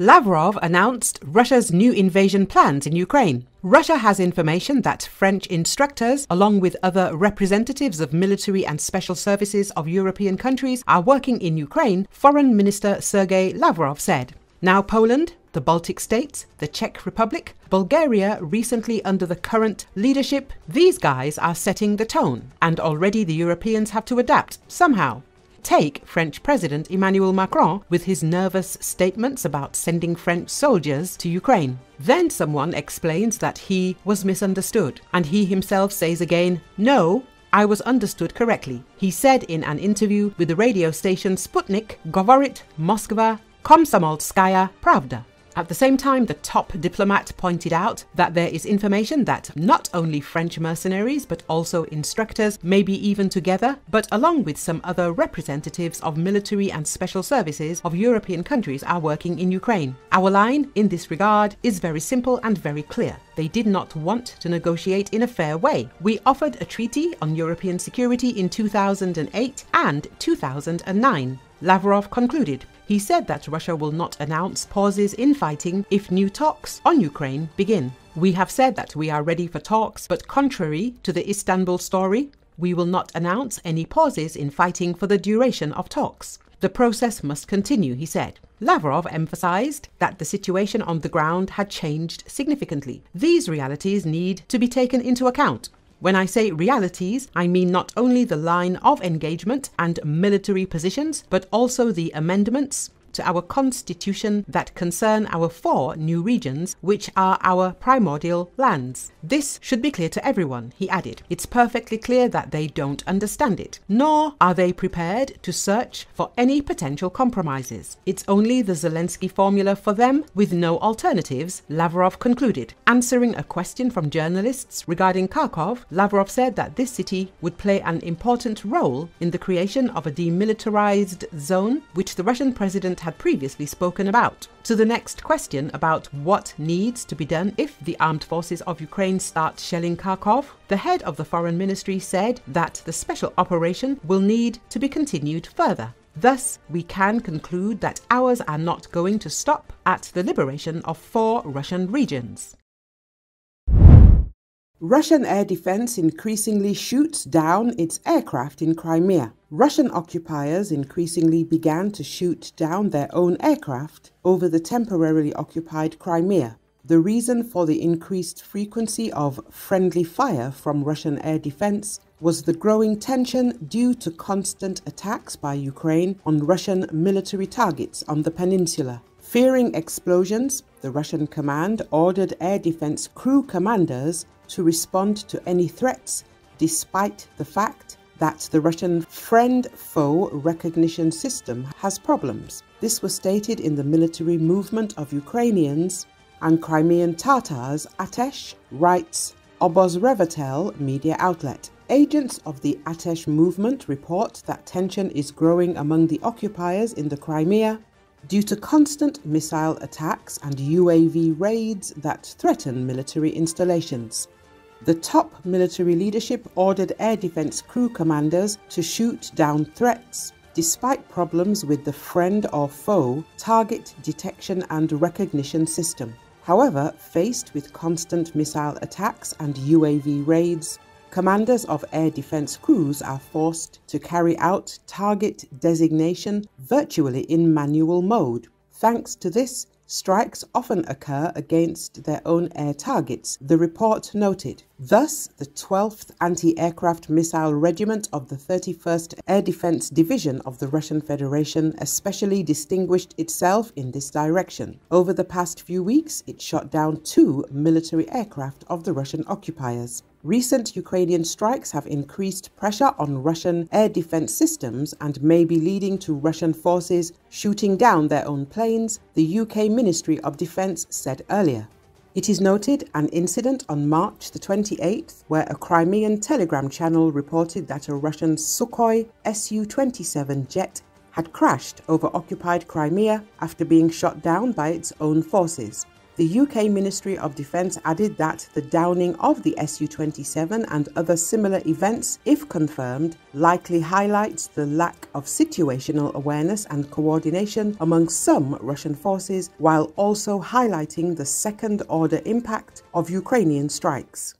Lavrov announced Russia's new invasion plans in Ukraine. Russia has information that French instructors, along with other representatives of military and special services of European countries, are working in Ukraine, Foreign Minister Sergei Lavrov said. Now, Poland, the Baltic states, the Czech Republic, Bulgaria recently under the current leadership, these guys are setting the tone, and already the Europeans have to adapt somehow. Take French President Emmanuel Macron with his nervous statements about sending French soldiers to Ukraine. Then someone explains that he was misunderstood, and he himself says again, No, I was understood correctly. He said in an interview with the radio station Sputnik, Govorit Moskva Komsomolskaya Pravda. At the same time, the top diplomat pointed out that there is information that not only French mercenaries but also instructors, maybe even together, but along with some other representatives of military and special services of European countries are working in Ukraine. Our line in this regard is very simple and very clear. They did not want to negotiate in a fair way. We offered a treaty on European security in 2008 and 2009. Lavrov concluded. He said that Russia will not announce pauses in fighting if new talks on Ukraine begin. We have said that we are ready for talks, but contrary to the Istanbul story, we will not announce any pauses in fighting for the duration of talks. The process must continue, he said. Lavrov emphasized that the situation on the ground had changed significantly. These realities need to be taken into account. When I say realities, I mean not only the line of engagement and military positions, but also the amendments to our constitution that concern our four new regions, which are our primordial lands. This should be clear to everyone, he added. It's perfectly clear that they don't understand it, nor are they prepared to search for any potential compromises. It's only the Zelensky formula for them with no alternatives, Lavrov concluded. Answering a question from journalists regarding Kharkov, Lavrov said that this city would play an important role in the creation of a demilitarized zone, which the Russian president had previously spoken about. To the next question about what needs to be done if the armed forces of Ukraine start shelling Kharkov, the head of the foreign ministry said that the special operation will need to be continued further. Thus, we can conclude that ours are not going to stop at the liberation of four Russian regions. Russian air defense increasingly shoots down its aircraft in Crimea. Russian occupiers increasingly began to shoot down their own aircraft over the temporarily occupied Crimea. The reason for the increased frequency of friendly fire from Russian air defense was the growing tension due to constant attacks by Ukraine on Russian military targets on the peninsula. Fearing explosions, the Russian command ordered air defense crew commanders to respond to any threats, despite the fact that the Russian friend foe recognition system has problems. This was stated in the military movement of Ukrainians and Crimean Tatars, Atesh writes Obozrevatel media outlet. Agents of the Atesh movement report that tension is growing among the occupiers in the Crimea due to constant missile attacks and UAV raids that threaten military installations. The top military leadership ordered air defense crew commanders to shoot down threats, despite problems with the friend or foe target detection and recognition system. However, faced with constant missile attacks and UAV raids, commanders of air defense crews are forced to carry out target designation virtually in manual mode. Thanks to this, Strikes often occur against their own air targets, the report noted. Thus, the 12th Anti-Aircraft Missile Regiment of the 31st Air Defense Division of the Russian Federation especially distinguished itself in this direction. Over the past few weeks, it shot down two military aircraft of the Russian occupiers. Recent Ukrainian strikes have increased pressure on Russian air defense systems and may be leading to Russian forces shooting down their own planes, the UK Ministry of Defense said earlier. It is noted an incident on March the 28th where a Crimean telegram channel reported that a Russian Sukhoi Su-27 jet had crashed over occupied Crimea after being shot down by its own forces. The UK Ministry of Defence added that the downing of the Su 27 and other similar events, if confirmed, likely highlights the lack of situational awareness and coordination among some Russian forces, while also highlighting the second order impact of Ukrainian strikes.